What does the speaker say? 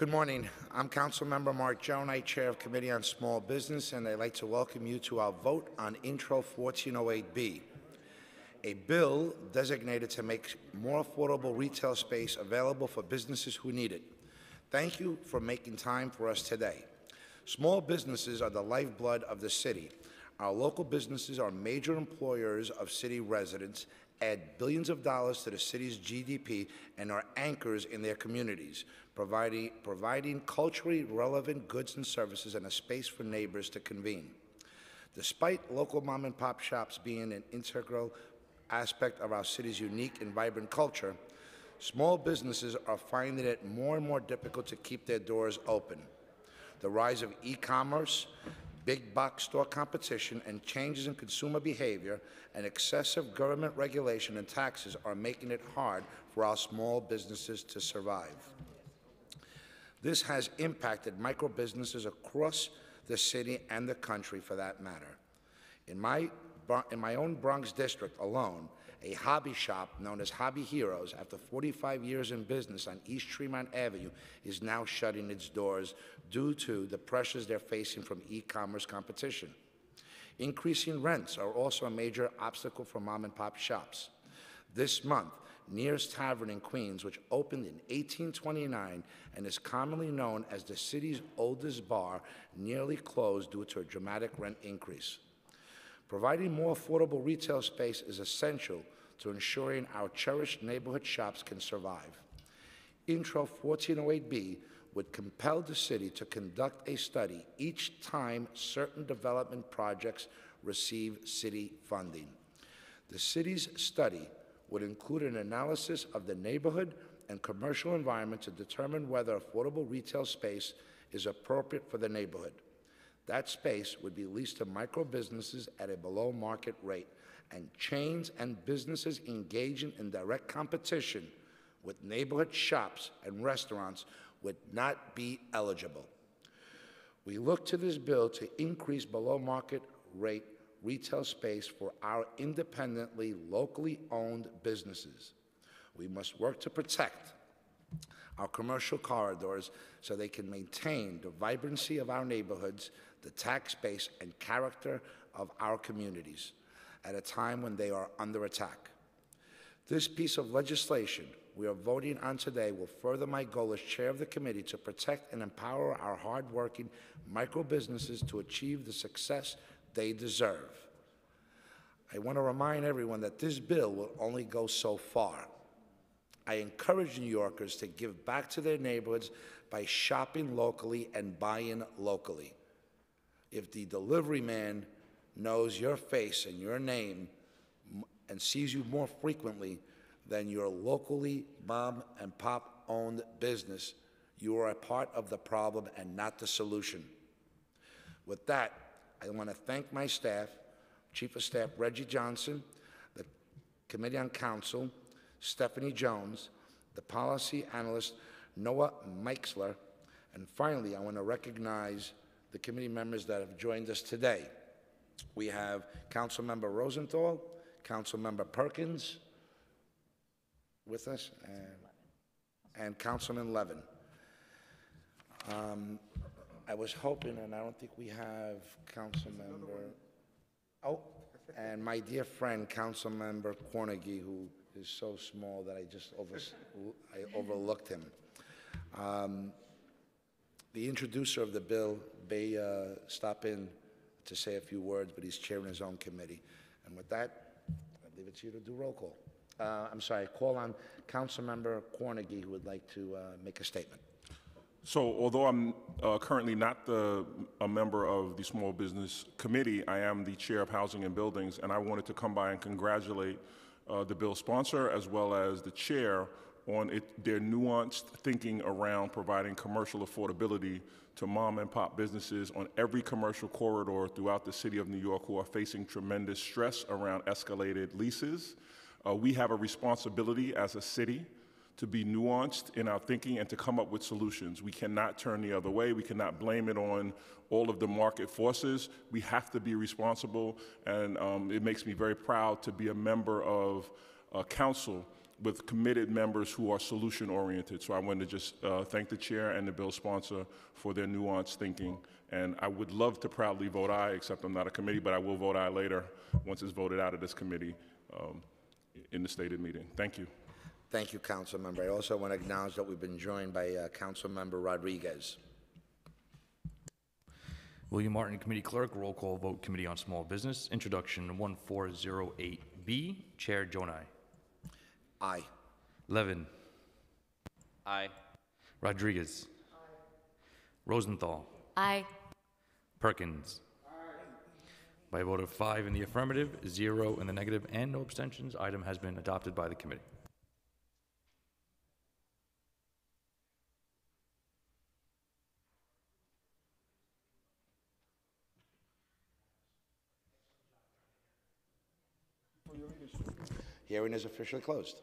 Good morning. I'm Councilmember Mark Gjonaj, Chair of Committee on Small Business, and I'd like to welcome you to our vote on Intro 1408B, a bill designated to make more affordable retail space available for businesses who need it. Thank you for making time for us today. Small businesses are the lifeblood of the city. Our local businesses are major employers of city residents, add billions of dollars to the city's GDP, and are anchors in their communities, providing, providing culturally relevant goods and services and a space for neighbors to convene. Despite local mom and pop shops being an integral aspect of our city's unique and vibrant culture, small businesses are finding it more and more difficult to keep their doors open. The rise of e-commerce, big box store competition, and changes in consumer behavior and excessive government regulation and taxes are making it hard for our small businesses to survive. This has impacted micro businesses across the city and the country for that matter. In my, in my own Bronx district alone, a hobby shop known as Hobby Heroes, after 45 years in business on East Tremont Avenue, is now shutting its doors due to the pressures they're facing from e-commerce competition. Increasing rents are also a major obstacle for mom and pop shops. This month, Neir's Tavern in Queens, which opened in 1829 and is commonly known as the city's oldest bar, nearly closed due to a dramatic rent increase. Providing more affordable retail space is essential to ensuring our cherished neighborhood shops can survive. Intro 1408B would compel the city to conduct a study each time certain development projects receive city funding. The city's study would include an analysis of the neighborhood and commercial environment to determine whether affordable retail space is appropriate for the neighborhood. That space would be leased to micro businesses at a below market rate, and chains and businesses engaging in direct competition with neighborhood shops and restaurants would not be eligible. We look to this bill to increase below market rate retail space for our independently, locally owned businesses. We must work to protect our commercial corridors so they can maintain the vibrancy of our neighborhoods, the tax base, and character of our communities at a time when they are under attack. This piece of legislation we are voting on today will further my goal as chair of the committee to protect and empower our hardworking micro businesses to achieve the success they deserve. I want to remind everyone that this bill will only go so far. I encourage New Yorkers to give back to their neighborhoods by shopping locally and buying locally. If the delivery man knows your face and your name and sees you more frequently than your locally mom and pop owned business, you are a part of the problem and not the solution. With that, I want to thank my staff, Chief of Staff Reggie Johnson, the Committee on Counsel, Stephanie Jones, the Policy Analyst Noah Meixler, and finally, I want to recognize the committee members that have joined us today. We have Councilmember Rosenthal, Councilmember Perkins with us, and, and Councilman Levin. Um, I was hoping, and I don't think we have Councilmember, oh, and my dear friend, Councilmember Cornegy, who is so small that I just over, I overlooked him. Um, the introducer of the bill may uh, stop in to say a few words, but he's chairing his own committee. And with that, I leave it to you to do roll call. Uh, I'm sorry, call on Councilmember Cornegy, who would like to uh, make a statement. So although I'm uh, currently not the, a member of the Small Business Committee, I am the Chair of Housing and Buildings, and I wanted to come by and congratulate uh, the bill sponsor as well as the Chair on it, their nuanced thinking around providing commercial affordability to mom and pop businesses on every commercial corridor throughout the city of New York who are facing tremendous stress around escalated leases. Uh, we have a responsibility as a city to be nuanced in our thinking and to come up with solutions. We cannot turn the other way. We cannot blame it on all of the market forces. We have to be responsible, and um, it makes me very proud to be a member of a council with committed members who are solution-oriented. So I wanted to just uh, thank the chair and the bill sponsor for their nuanced thinking. And I would love to proudly vote aye, except I'm not a committee, but I will vote aye later, once it's voted out of this committee um, in the stated meeting. Thank you. Thank you, council member. I also want to acknowledge that we've been joined by uh, council member Rodriguez. William Martin, Committee Clerk, roll call vote, Committee on Small Business, Introduction 1408B, Chair Gjonaj. Aye. Levin. Aye. Rodriguez. Rosenthal. Aye. Perkins. By a vote of five in the affirmative, zero in the negative, and no abstentions, item has been adopted by the committee. Hearing is officially closed.